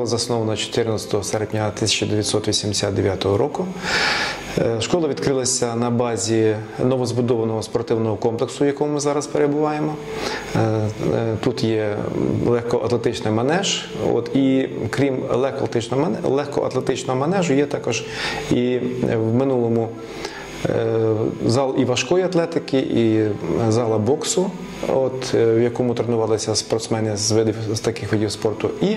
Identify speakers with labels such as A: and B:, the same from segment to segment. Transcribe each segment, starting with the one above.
A: Школа заснована 14 серпня 1989 року. Е, Школа відкрилася на базі новозбудованого спортивного комплексу, в якому ми зараз перебуваємо. Е, е, Тут є легкоатлетичний манеж. От, і крім легкоатлетичного манежу, є також і в минулому зал і важкої атлетики, і зала боксу, от, е, в якому тренувалися спортсмени з видів з таких видів спорту, і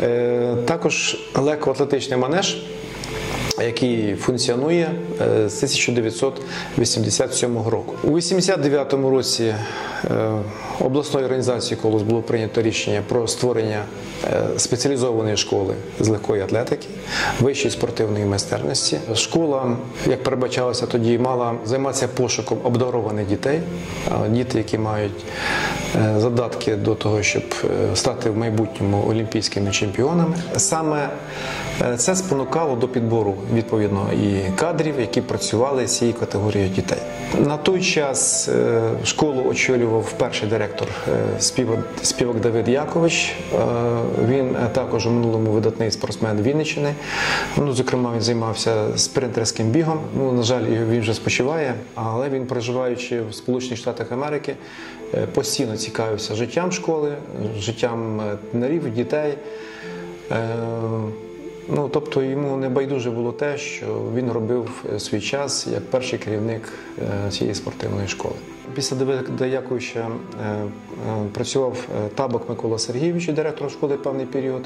A: е, також легкоатлетичний манеж. Який функціонує е, з 1987 року. У 1989 році е, обласною організацією колос було прийнято рішення про створення е, спеціалізованої школи з легкої атлетики, вищої спортивної майстерності. Школа, як передбачалося тоді, мала займатися пошуком обдарованих дітей, діти, які мають задатки до того, щоб е, стати в майбутньому олімпійськими чемпіонами. Саме е, це спонукало до підбору відповідно і кадрів, які працювали з цією категорією дітей. На той час е, школу очолював перший директор е, співак Давид Якович. Е, Він також у минулому видатний спортсмен Вінниччини. Ну, зокрема, він займався спринтерським бігом. Ну, на жаль, він вже спочиває, але він, проживаючи в Сполучених Штатах Америки, постійно цікавився життям школи, життям тренерів, дітей. Ну, тобто йому не байдуже було те, що він робив е, свій час як перший керівник е, цієї спортивної школи. Після Давида е, працював табок Микола Сергійович, директором школи певний період.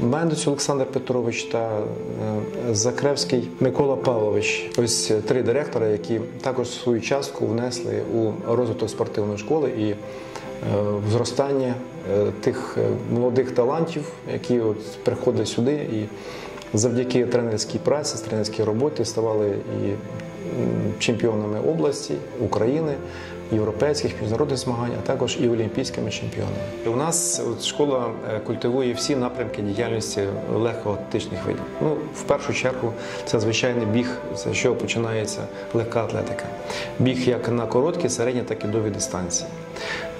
A: Мендець Олександр Петрович та Закревський Микола Павлович. Ось три директори, які також свою частку внесли у розвиток спортивної школи і в зростання е, тих е, молодих талантів, які от приходять сюди і завдяки тренерській праці, тренерській роботі ставали і чемпіонами області, України, європейських міжнародних змагань, а також і олімпійськими чемпіонами. У нас от, школа е, культивує всі напрямки діяльності легкоатлетичних видів. Ну, в першу чергу, це звичайний біг, з чого починається легка атлетика. Біг як на короткі, середні, так і довгі дистанції.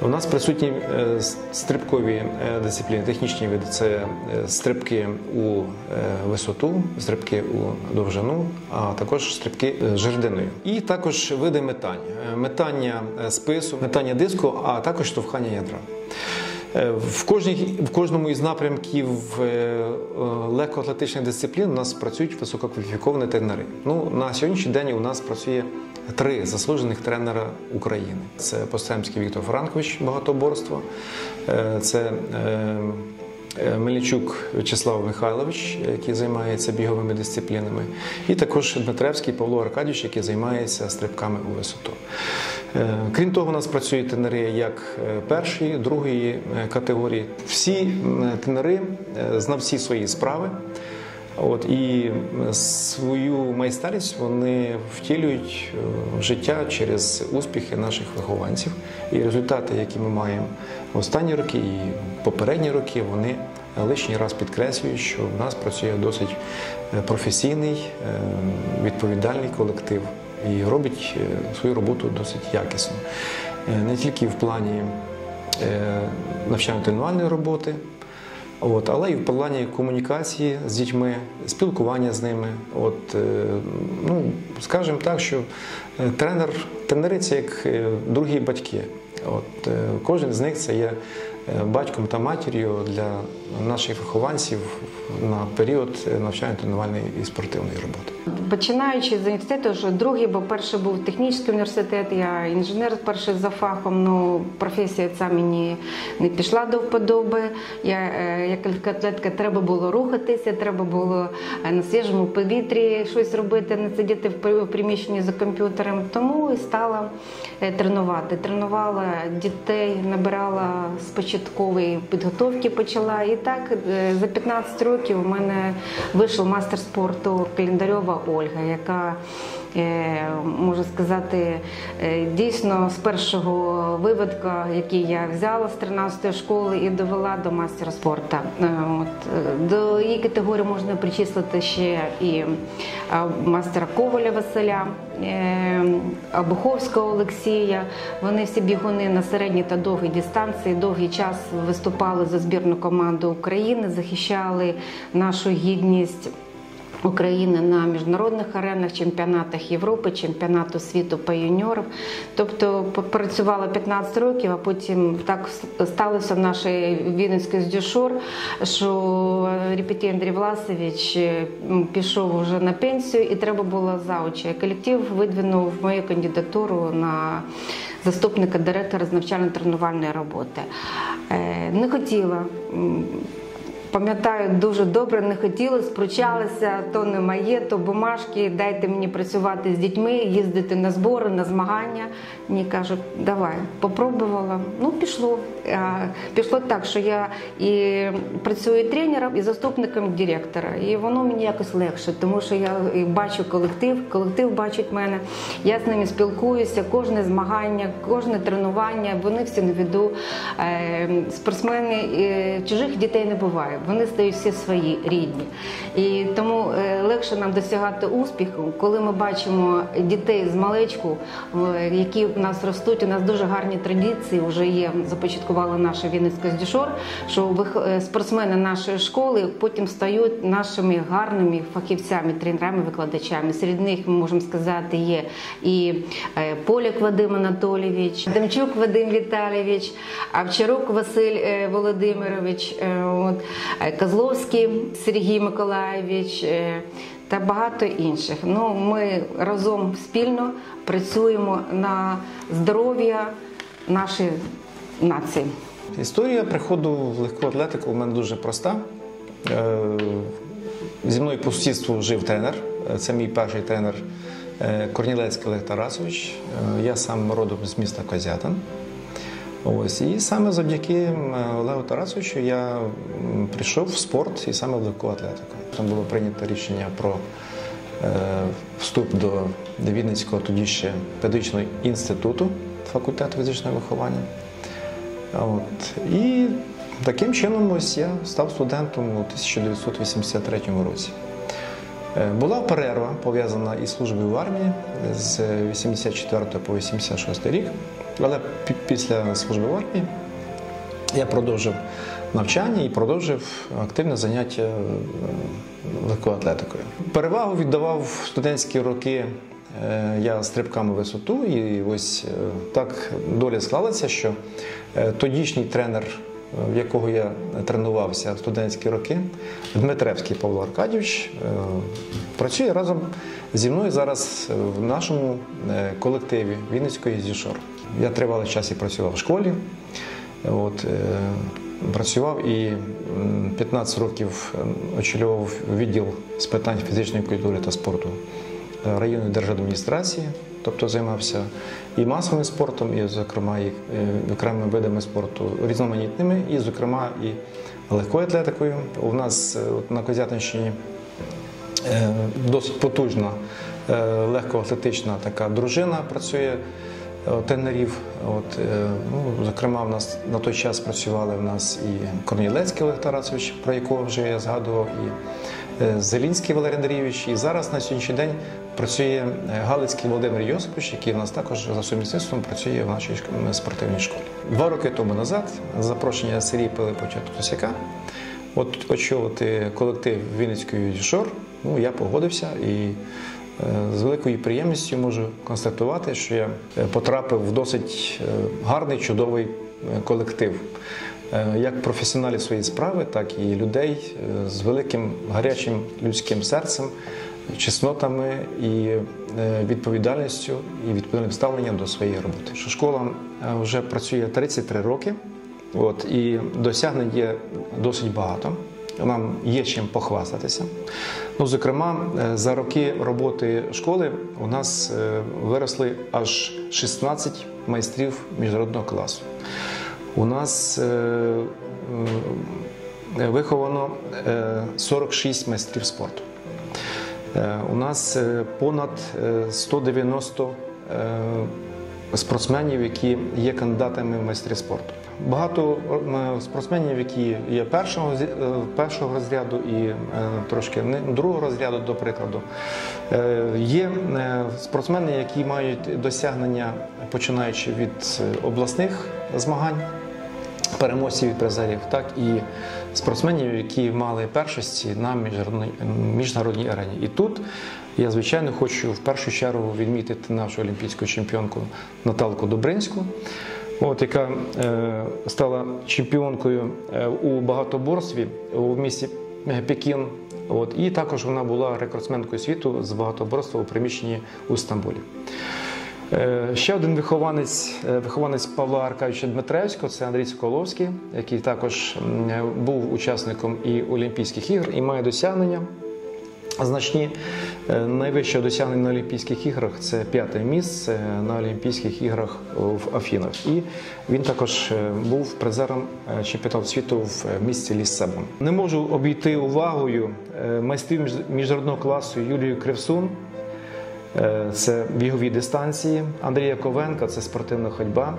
A: У нас присутні е, стрибкові е, дисципліни, технічні види це е, стрибки у висоту, стрибки у довжину, а також стрибки е, жердиною. І також види метань: метання спису, метання диску, а також штовхання ядра. В, кожній, в кожному із напрямків легкоатлетичних дисциплін у нас працюють висококваліфіковані тренери. Ну, на сьогоднішній день у нас працює три заслужених тренера України: це Постемський Віктор Франкович, багатоборство, е, це е, е, Мельничук В'ячеслав Михайлович, який займається біговими дисциплінами, і також Дмитревський Павло Аркадійович, який займається стрибками у висоту. Крім того, у нас працюють тренери як першої, другої категорії. Всі тренери е, знавці своєї справи. От і свою майстерність вони втілюють е, в життя через успіхи наших вихованців. І результати, які ми маємо останні роки і попередні роки, вони лишній раз підкреслюють, що в нас працює досить е, професійний, е, відповідальний колектив і робить свою роботу досить якісно. Не тільки в плані навчально-тренувальної роботи, От, але і в плані комунікації з дітьми, спілкування з ними. От, е, ну, скажімо так, що е, тренер, тренери як е, другі батьки. От, кожен з них це є батьком та матір'ю для наших вихованців на період е, навчально-тренувальної і спортивної роботи.
B: Починаючи з університету, вже другий, бо перший був технічний університет, я інженер перший за фахом. Ну професія ця мені не пішла до вподоби. Я е, як легкоатлетка, треба було рухатися, треба було е, на свіжому повітрі щось робити, не сидіти в приміщенні за комп'ютером. Тому і стала е, тренувати. Тренувала дітей, набирала з початкової підготовки, почала. І так е, за 15 років у мене вийшов мастер спорту Календарьова Ольга, яка можу сказати, е, дійсно з першого виводка, який я взяла з 13-ї школи і довела до мастера спорту. Е, е, до її категорії можна причислити ще і е, мастера Коваля Василя, е, Буховського Олексія. Вони всі бігуни на середній та довгій дистанції. Довгий час виступали за збірну команду України, захищали нашу гідність. України на міжнародних аренах, чемпіонатах Європи, чемпіонату світу по юніорам. Тобто попрацювала 15 років, а потім так сталося в нашій Вінницькій здюшор, що Репетій Андрій Власович пішов вже на пенсію і треба було заучі. Колектив видвинув мою кандидатуру на заступника директора з навчально-тренувальної роботи. Е, Не хотіла. Пам'ятаю дуже добре, не хотіла, спручалася, то не моє, то бумажки, дайте мені працювати з дітьми, їздити на збори, на змагання. Мені кажуть, давай, попробувала. Ну, пішло. Пішло так, що я і працюю тренером, і заступником директора. І воно мені якось легше, тому що я бачу колектив, колектив бачить мене, я з ними спілкуюся, кожне змагання, кожне тренування, вони всі на виду. Е, Спортсмени е, чужих дітей не буває, вони стають всі свої рідні. І тому е, легше нам досягати успіху, коли ми бачимо дітей з малечку, які в нас ростуть. У нас дуже гарні традиції вже є. Започаткувала наша Вінницька здюшор, що е, спортсмени нашої школи потім стають нашими гарними фахівцями, тренерами, викладачами. Серед них ми можемо сказати є і е, Поляк Вадим Анатолійович, Демчук Вадим Віталійович, Авчарук Василь Володимирович, от, Козловський Сергій Миколаєвич. е, Та багато інших. Ну, ми разом спільно працюємо на здоров'я нашої нації.
A: Історія приходу в легку атлетику у мене дуже проста. Е, Зі мною по сусідству жив тренер. Е, Це мій перший тренер е, Корнілецький Олег Тарасович. Е, Я сам родом з міста Козятин. Ось і саме завдяки Олегу Тарасовичу я прийшов в спорт і саме в легку атлетику. Там було прийнято рішення про е, вступ до Вінницького тоді ще педагогічного інституту факультету фізичного виховання. От. І таким чином ось я став студентом у 1983 році. Е, Була перерва пов'язана із службою в армії з 84 по 86 рік, але після служби в армії я продовжив навчання і продовжив активне заняття е, легкою атлетикою. Перевагу віддавав в студентські роки е, я стрибками висоту, і ось е, так доля склалася, що тодішній тренер, в якого я тренувався в студентські роки, Дмитревський Павло Аркадійович, працює разом зі мною зараз в нашому колективі Вінницької зішор. Я тривалий час і працював в школі. От, е, працював і 15 років очолював відділ з питань фізичної культури та спорту е, районної держадміністрації, тобто займався і масовим спортом, і, зокрема, і е, окремими видами спорту різноманітними, і, зокрема, і легкою атлетикою. У нас от на Козятинщині досить потужна легкоатлетична така дружина працює е, тренерів. От, е, ну, зокрема, в нас на той час працювали в нас і Корнілецький Олег Тарасович, про якого вже я згадував, і е, Зелінський Валерій Андрійович. І зараз на сьогоднішній день працює Галицький Володимир Йосипович, який в нас також за сумісництвом працює в нашій спортивній школі. Два роки тому назад запрошення Сергія Пилиповича Тусяка От очолити колектив Вінницької Дішор, ну я погодився і з великою приємністю можу констатувати, що я е, потрапив в досить е, гарний, чудовий е, колектив. Е, Як професіоналів своєї справи, так і людей е, з великим гарячим людським серцем, чеснотами і е, відповідальністю і відповідальним ставленням до своєї роботи. Школа е, вже працює 33 роки. От, і досягнень є досить багато. Нам є чим похвастатися. Ну, зокрема, е, за роки роботи школи у нас е, виросли аж 16 майстрів міжнародного класу. У нас е, виховано е, 46 майстрів спорту. У нас понад е, 190 е, спортсменів, які є кандидатами в майстри спорту. Багато е, спортсменів, які є першого, е, першого розряду і е, трошки другого розряду, до прикладу. Є спортсмени, які мають досягнення, починаючи від обласних змагань, переможців і призерів, так і спортсменів, які мали першості на міжнародній арені. І тут я, звичайно, хочу в першу чергу відмітити нашу олімпійську чемпіонку Наталку Добринську, от, яка е, стала чемпіонкою е, у багатоборстві у місті Пекін. От, і також вона була рекордсменкою світу з багатоборства у приміщенні у Стамбулі. Е, Ще один вихованець, е, вихованець Павла Аркадьовича Дмитревського, це Андрій Соколовський, який також був учасником і Олімпійських ігор і має досягнення. Значні Е, найвище досягнення на Олімпійських іграх це п'яте місце на Олімпійських іграх в Афінах. І він також е, був призером е, чемпіонату світу в місті Ліссабон. Не можу обійти увагою майстрів міжнародного класу Юлію Кривсун. Це бігові дистанції. Андрія Ковенка це спортивна ходьба.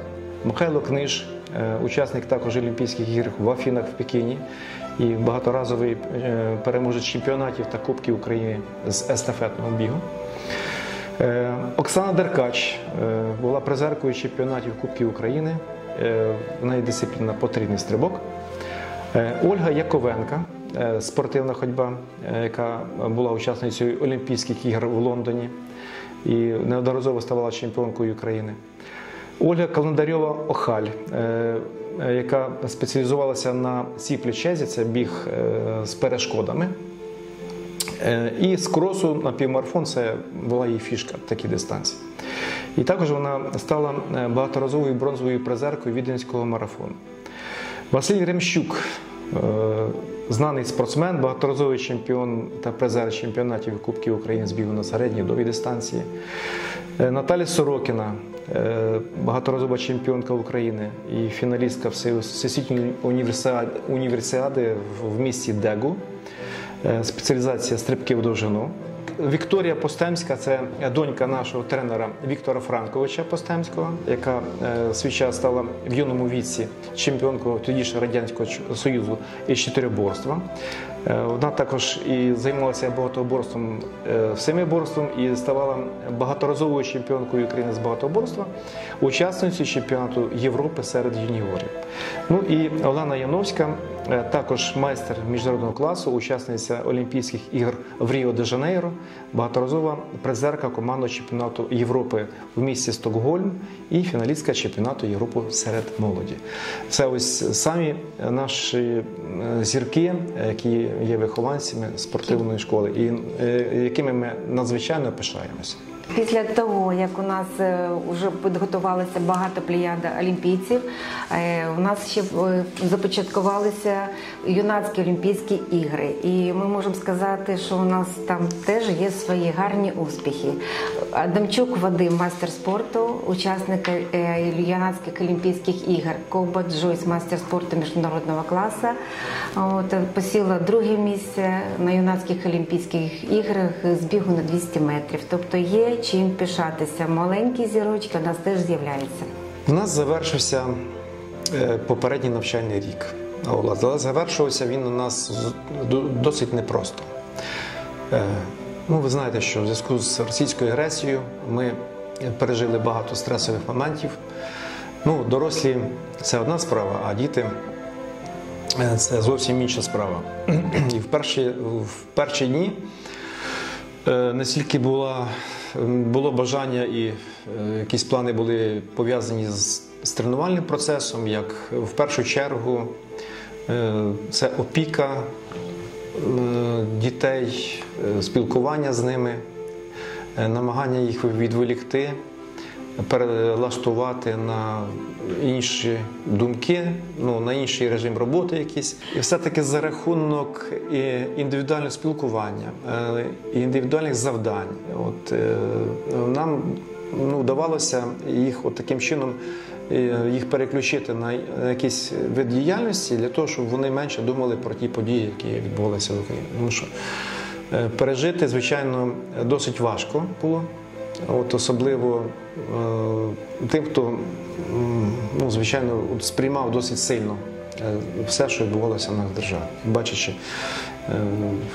A: Михайло Книж, учасник також Олімпійських ігор в Афінах в Пекіні і багаторазовий е, переможець чемпіонатів та Кубків України з естафетного бігу. Е, Оксана Деркач е, була призеркою чемпіонатів Кубків України. В неї дисципліна потрійний стрибок. Ольга Яковенка, спортивна ходьба, яка була учасницею Олімпійських ігор в Лондоні і неодноразово ставала чемпіонкою України. Ольга Календарьова Охаль, е, е, яка спеціалізувалася на цій плечезі, це біг е, з перешкодами. І з кросу на півмарафон це була її фішка, такі дистанції. І також вона стала багаторазовою бронзовою призеркою віденського марафону. Василь Ремщук, знаний спортсмен, багаторазовий чемпіон та призер чемпіонатів Кубків України з бігу на середній довгій дистанції. Наталя Сорокіна, багаторазова чемпіонка України і фіналістка Всесвітньої універсіади, в- місті Дегу. Е, Спеціалізація стрибки в довжину. Вікторія Постемська це донька нашого тренера Віктора Франковича Постемського, яка е, свій час стала в юному віці чемпіонкою тоді ж Радянського Союзу із чотириборства. Е, Вона також і займалася багатоборством е, семиборством і ставала багаторазовою чемпіонкою України з багатоборства, учасницею чемпіонату Європи серед юніорів. Ну і Олена Яновська, е, також майстер міжнародного класу, учасниця Олімпійських ігор в Ріо де Жанейро, багаторазова призерка командного чемпіонату Європи в місті Стокгольм і фіналістка чемпіонату Європи серед молоді. Це ось самі наші зірки, які є вихованцями спортивної школи, і е, якими ми надзвичайно пишаємося.
B: Після того, як у нас е, вже підготувалися багато плеяда олімпійців, е, у нас ще е, започаткувалися юнацькі олімпійські ігри. І ми можемо сказати, що у нас там теж є свої гарні успіхи. Адамчук Вадим, майстер спорту, учасник е, юнацьких олімпійських ігор. Ковба Джойс, майстер спорту міжнародного класу. От, е, посіла друге місце на юнацьких олімпійських іграх з бігу на 200 метрів. Тобто є чим пишатися. Маленькі зірочки у нас теж з'являються.
A: У нас завершився е, попередній навчальний рік. Але завершувався він у нас досить непросто. Е, Ну, ви знаєте, що в зв'язку з російською агресією ми пережили багато стресових моментів. Ну, дорослі це одна справа, а діти е, це зовсім інша справа. І в перші, в перші дні Настільки була, було бажання і е, якісь плани були пов'язані з, з тренувальним процесом, як в першу чергу е, це опіка е, дітей, спілкування з ними, намагання їх відволікти, перелаштувати на інші думки, ну, на інший режим роботи якийсь. І все-таки за рахунок е, індивідуального спілкування, е, індивідуальних завдань. От, е, нам ну, вдавалося їх от таким чином їх переключити на якийсь вид діяльності для того, щоб вони менше думали про ті події, які відбувалися в Україні. Тому що Пережити, звичайно, досить важко було. От особливо е, тим, хто ну, звичайно сприймав досить сильно е, все, що відбувалося в нашій державі, бачачи, е,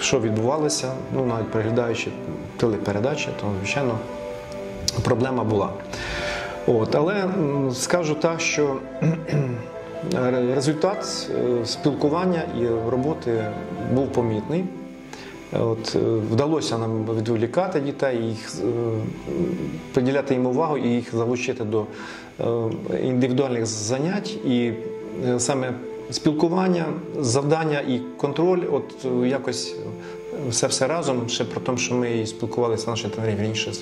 A: що відбувалося, ну навіть переглядаючи телепередачі, то звичайно проблема була. От, але скажу так, що результат спілкування і роботи був помітний. От, е, вдалося нам відволікати дітей, їх е, приділяти їм увагу і їх залучити до е, індивідуальних занять. І саме спілкування, завдання і контроль, от якось все все разом, ще про те, що ми і спілкувалися, наші тренери раніше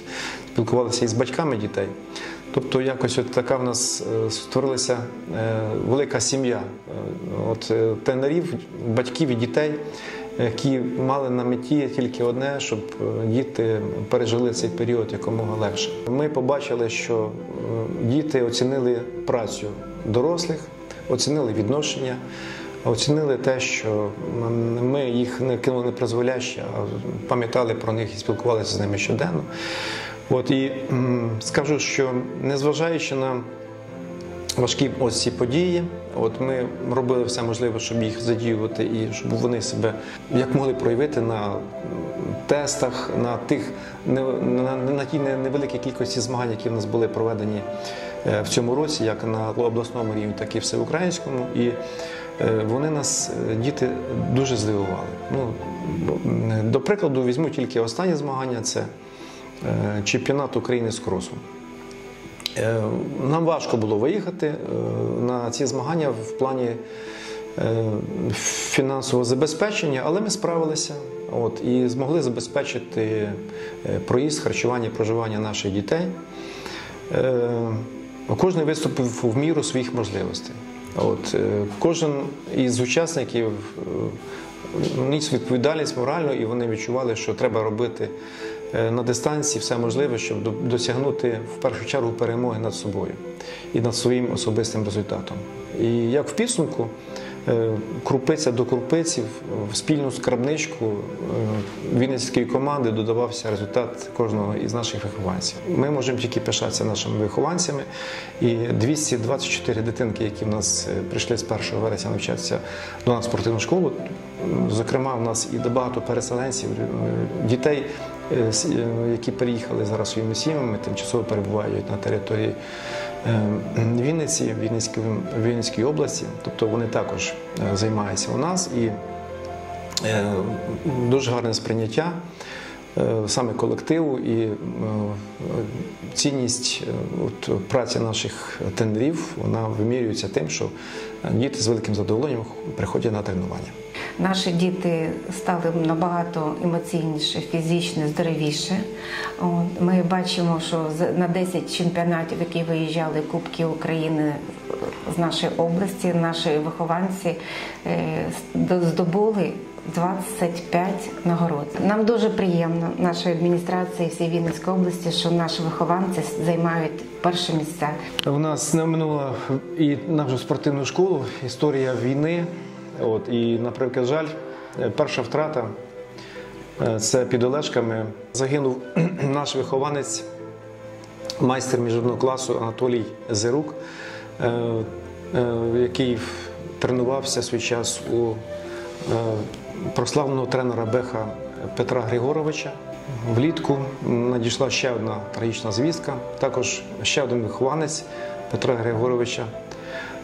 A: спілкувалися із батьками дітей. Тобто якось от така в нас створилася велика сім'я от, тренерів, батьків і дітей, які мали на меті тільки одне, щоб е, діти пережили цей період якомога легше. Ми побачили, що е, діти оцінили працю дорослих, оцінили відношення. Оцінили те, що ми їх не кинули на призволяще, а пам'ятали про них і спілкувалися з ними щоденно. От і скажу, що незважаючи на важкі ось ці події, от ми робили все можливе, щоб їх задіювати і щоб вони себе як могли проявити на тестах, на тих не- на, на тій невеликій кількості змагань, які в нас були проведені е, в цьому році, як на обласному рівні, так і всеукраїнському. І е, вони нас, е, діти, дуже здивували. Ну, до прикладу, візьму тільки останнє змагання це чемпіонат України з кросу. Е, Нам важко було виїхати е, на ці змагання в плані е, фінансового забезпечення, але ми справилися от, і змогли забезпечити проїзд, харчування, проживання наших дітей. Кожен виступив в міру своїх можливостей. От, кожен із учасників ніс відповідальність морально, і вони відчували, що треба робити на дистанції все можливе, щоб досягнути в першу чергу перемоги над собою і над своїм особистим результатом. І як в підсумку, е, крупиця до крупиці в спільну скарбничку е, Вінницької команди додавався результат кожного із наших вихованців. Ми можемо тільки пишатися нашими вихованцями. І 224 дитинки, які в нас е, прийшли з 1 вересня навчатися до нас в спортивну школу. Зокрема, в нас і багато переселенців, е, дітей, е, е, які переїхали зараз своїми сім'ями, тимчасово перебувають на території е, Вінниці, Вінницької, області. Тобто вони також е, займаються у нас і е, дуже гарне сприйняття е, саме колективу і е, цінність е, от, праці наших тренерів вона вимірюється тим, що діти з великим задоволенням приходять на тренування.
B: Наші діти стали набагато емоційніше, фізично здоровіше. Ми бачимо, що на 10 чемпіонатів, які виїжджали Кубки України з нашої області, наші вихованці е, здобули 25 нагород. Нам дуже приємно, нашої адміністрації всій Вінницької області, що наші вихованці займають перші місця.
A: У нас не минула і нашу спортивну школу історія війни. От, і, на превеликий жаль, е, перша втрата е, це під Олешками. Загинув наш вихованець, майстер міжнародного класу Анатолій Зирук, е, який тренувався свій час у прославленого тренера Беха Петра Григоровича. Влітку надійшла ще одна трагічна звістка. Також ще один вихованець Петра Григоровича,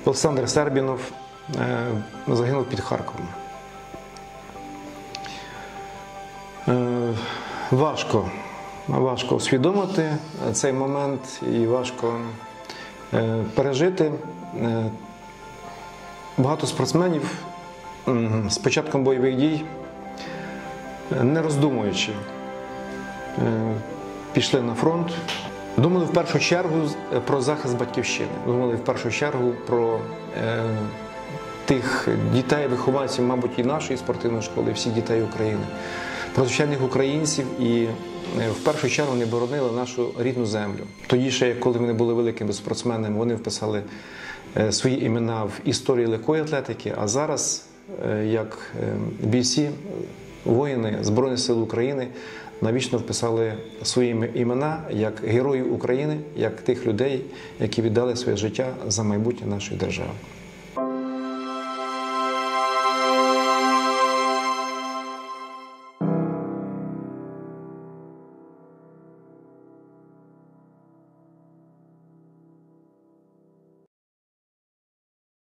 A: Олександр Сербінов, загинув під Харковом. Е, Важко, важко усвідомити цей момент і важко е, пережити. Е, Багато спортсменів з початком бойових дій, е, не роздумуючи, е, пішли на фронт. Думали в першу чергу е, про захист батьківщини. Думали в першу чергу про е, тих дітей, вихованців, мабуть, і нашої спортивної школи, і всіх дітей України, про звичайних українців і е, в першу чергу вони боронили нашу рідну землю. Тоді ще, коли вони були великими спортсменами, вони вписали е, свої імена в історії легкої атлетики, а зараз, е, як бійці воїни Збройних сил України навічно вписали свої імена як героїв України, як тих людей, які віддали своє життя за майбутнє нашої держави.